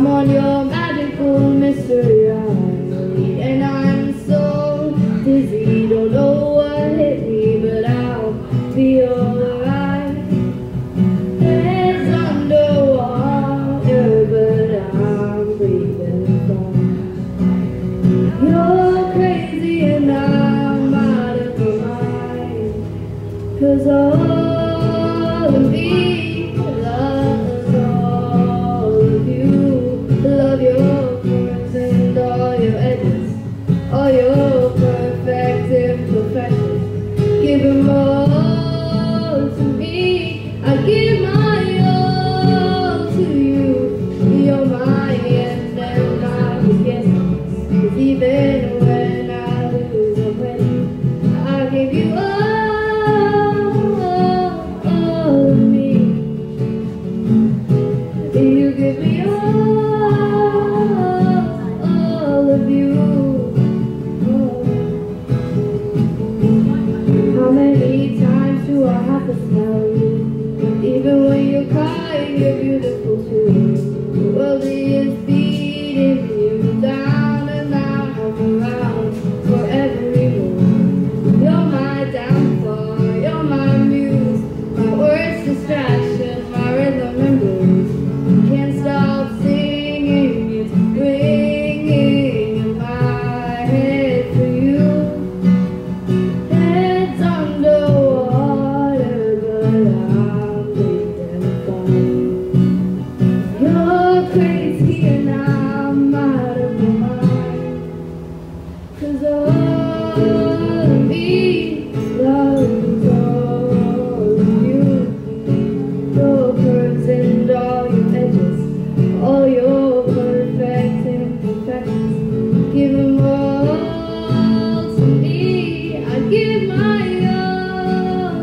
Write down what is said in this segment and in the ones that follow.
I'm on your magical mystery island, and I'm so dizzy, don't know what hit me, but I'll be alright. Heads underwater, but I'm breathing fine. You're crazy and I'm out of my mind. Cause all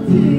to